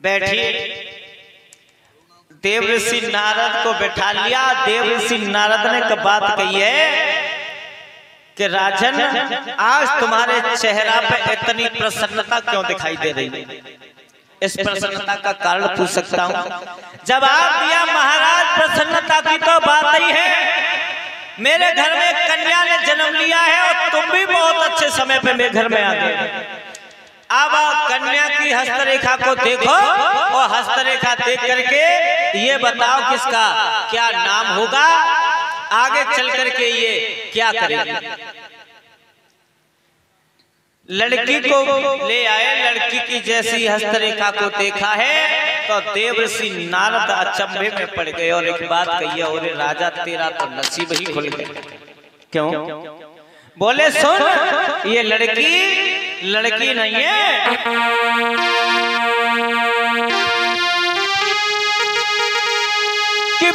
बैठिए देव ऋषि नारद को बैठा लिया। देव ऋषि नारद ने एक बात कही है कि राजन, आज तुम्हारे चेहरा पे इतनी प्रसन्नता क्यों दिखाई दे रही? है इस प्रसन्नता का कारण पूछ सकता हूँ। आप दिया, महाराज, प्रसन्नता की तो बात ही है। मेरे घर में कन्या ने जन्म लिया है और तुम भी बहुत अच्छे समय पे मेरे घर में आ गए। अब कन्या की हस्तरेखा को देखो और हस्तरेखा देख करके ये बताओ किसका क्या नाम होगा? आगे चल करके ये क्या करेगी? लड़की को ले आए, लड़की की जैसी हस्तरेखा को देखा है तो देव ऋषि नारद अचंभे में पड़ गए और एक बात कही और राजा तेरा तो नसीब ही खुल गया। क्यों? बोले, सुन, ये लड़की लड़की नहीं है। कि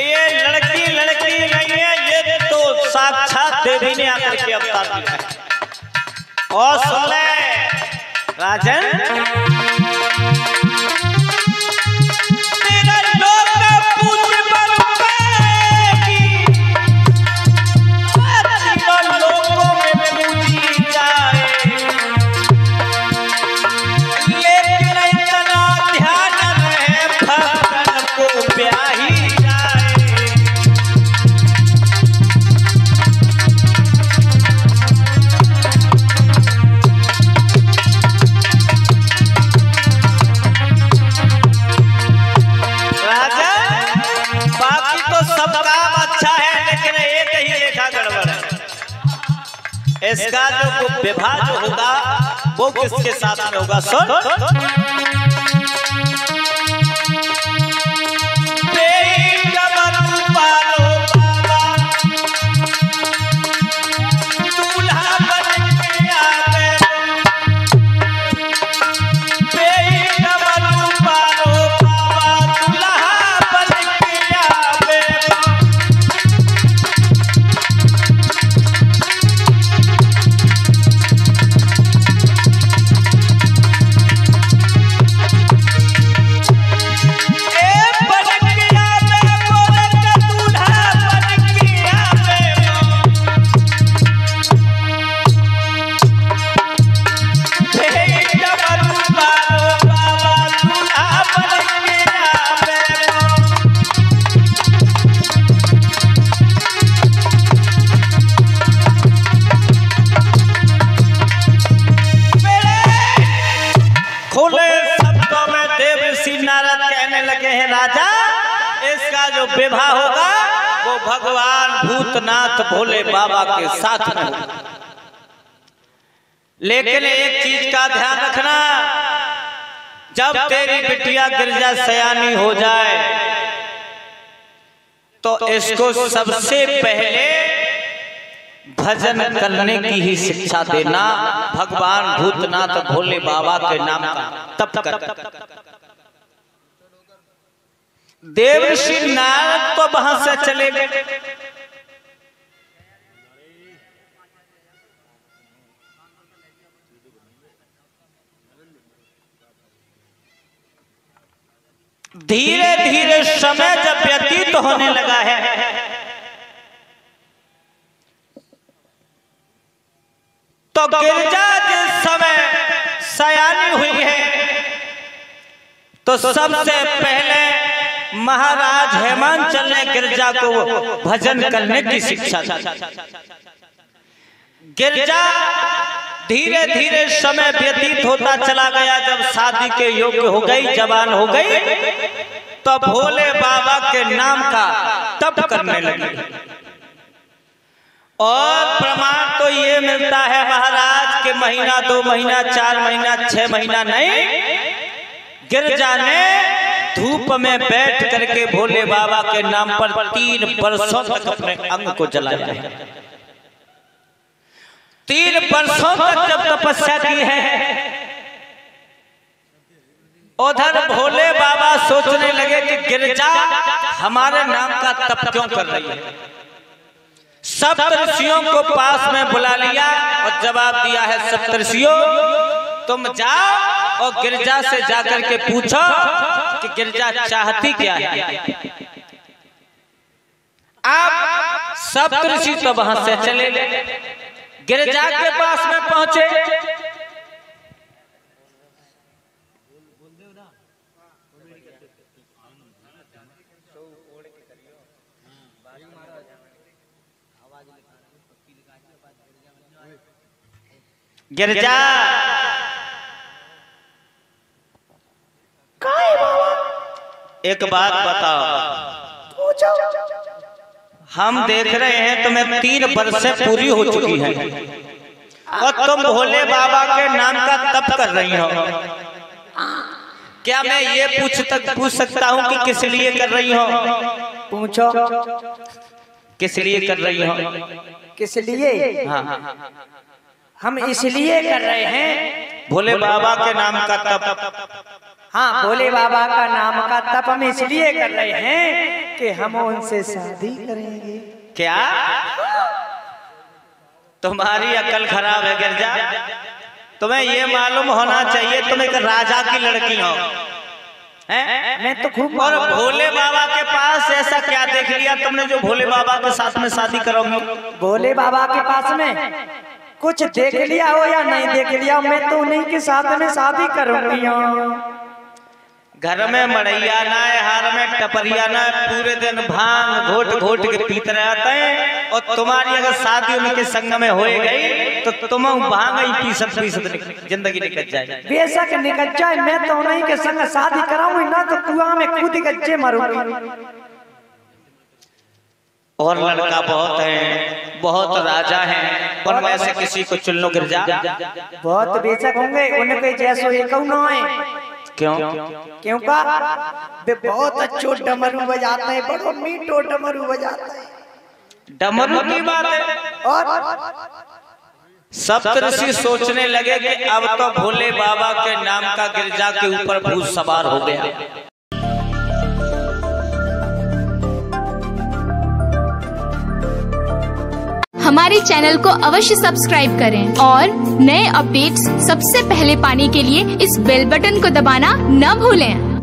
ये लड़की लड़की नहीं है, ये तो साक्षात देवी ने आकर के अवतार लिया है। और सुन ले, राजन। वो किसके साथ होगा सुन भूतनाथ भोले बाबा के साथ में। लेकिन एक चीज़ का ध्यान रखना जब तेरी बिटिया गिरजा सयानी हो जाए तो इसको सबसे पहले भजन करने की ही शिक्षा देना भगवान भूतनाथ भोले बाबा के नाम का तप कर। देव ऋषि नारद तो वहाँ से चले गए। धीरे धीरे समय जब व्यतीत होने लगा है। तो गिरजा जिस समय सयानी हुई है। तो सबसे पहले महाराज हेमांचल ने गिरजा को भजन करने की शिक्षा दी। गिरजा धीरे धीरे समय व्यतीत होता चला गया। जब शादी के योग्य हो गई, जवान हो गई तो भोले बाबा के नाम का तप करने लगी। और प्रमाण तो ये मिलता है महाराज के महीना, दो महीना, चार महीना, छह महीना नहीं, गिरजा ने धूप में बैठ करके भोले बाबा के नाम पर तीन वर्षों तक अपने अंग को जलाया है। तीन वर्षों तक जब तपस्या की है, उधर भोले बाबा सोचने लगे कि गिरजा हमारे नाम का तप क्यों कर रही है? सप्तऋषियों को पास में बुला लिया और जवाब दिया है सप्तऋषियों तुम जाओ और गिरजा से जाकर के पूछो कि गिरजा चाहती क्या है? आप सप्तऋषि तो वहाँ से चले गए। गिरजा के पास में पहुँचे। गिरजा एक बात बताओ। हम देख रहे हैं तुम्हें तीन वर्ष पूरी हो चुकी है। और तुम भोले बाबा के नाम का तप कर रही हो। क्या मैं ये पूछ तक पूछ सकता हूँ कि किस लिए कर रही हो? पूछो। किस लिए कर रही हो? किस लिए? हाँ हम इसलिए कर रहे हैं। भोले बाबा के नाम का तप। हाँ भोले बाबा का नाम का तप हम इसलिए कर रहे हैं कि हम उनसे शादी करेंगे। क्या? तुम्हारी अकल खराब है गिरजा। तुम्हें ये मालूम होना चाहिए तुम एक राजा की लड़की हो। हैं? मैं तो खूब और भोले बाबा के पास ऐसा क्या देख लिया तुमने जो भोले बाबा के साथ में शादी करोगी? भोले बाबा के पास में कुछ देख लिया हो या नहीं देख लिया हो, मैं तो उन्हीं के साथ में शादी करूँगी। हाँ। घर में मड़ैया ना है हार में टपरिया ना है पूरे दिन भाँग घोट घोट के पीते रहते हैं। और तुम्हारी अगर शादी उनके संग में हो गई तो तुम भाँग ही पीसत पीसत निक- ज़िंदगी निकल जाए बेशक निकल जाए मैं तो उन्हीं के संग शादी कराऊँगी ना तो कुआँ में कूद गच्चे मारूँगी और लड़का बहुत है बहुत राजा है और मैं से किसी को चुन गिर गिरजा बहुत बेशक होंगे उनके जैसो एक ना है क्यों? क्यों का वे बहुत अच्छो डमरू बजाते हैं बड़ो मीठो डमरू बजाते हैं। डमरू की बात है। और सप्तऋषि सोचने लगे कि अब तो भोले बाबा के नाम का गिरजा के ऊपर भूत सवार हो गया। हमारे चैनल को अवश्य सब्सक्राइब करें और नए अपडेट्स सबसे पहले पाने के लिए इस बेल बटन को दबाना न भूलें।